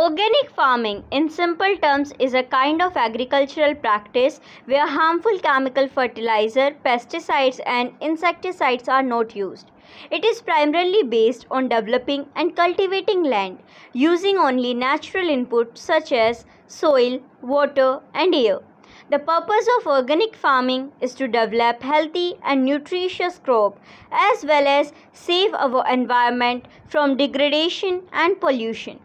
Organic farming, in simple terms, is a kind of agricultural practice where harmful chemical fertilizer, pesticides, and insecticides are not used. It is primarily based on developing and cultivating land using only natural inputs such as soil, water, and air. The purpose of organic farming is to develop healthy and nutritious crop as well as save our environment from degradation and pollution.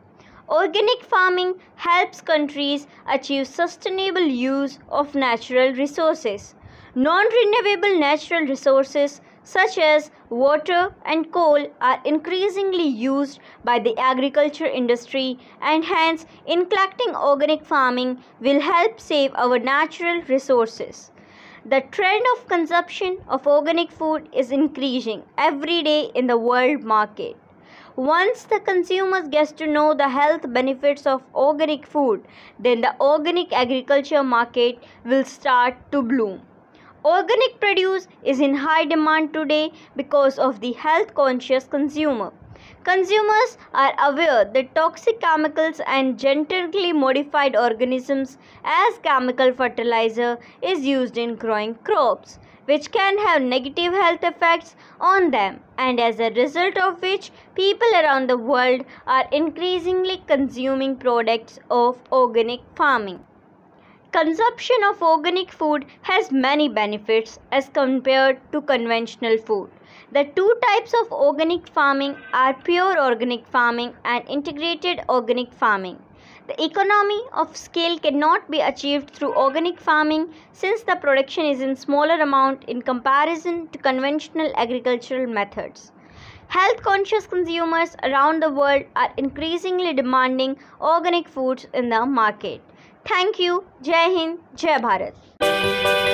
Organic farming helps countries achieve sustainable use of natural resources. Non-renewable natural resources such as water and coal are increasingly used by the agriculture industry and hence including organic farming will help save our natural resources. The trend of consumption of organic food is increasing every day in the world market. Once the consumers get to know the health benefits of organic food, then the organic agriculture market will start to bloom. Organic produce is in high demand today because of the health conscious consumer. Consumers are aware that toxic chemicals and genetically modified organisms as chemical fertilizer is used in growing crops which can have negative health effects on them and as a result of which people around the world are increasingly consuming products of organic farming. Consumption of organic food has many benefits as compared to conventional food. The two types of organic farming are pure organic farming and integrated organic farming. The economy of scale cannot be achieved through organic farming since the production is in smaller amount in comparison to conventional agricultural methods. Health conscious consumers around the world are increasingly demanding organic foods in the market. Thank you Jai Hind Jai Bharat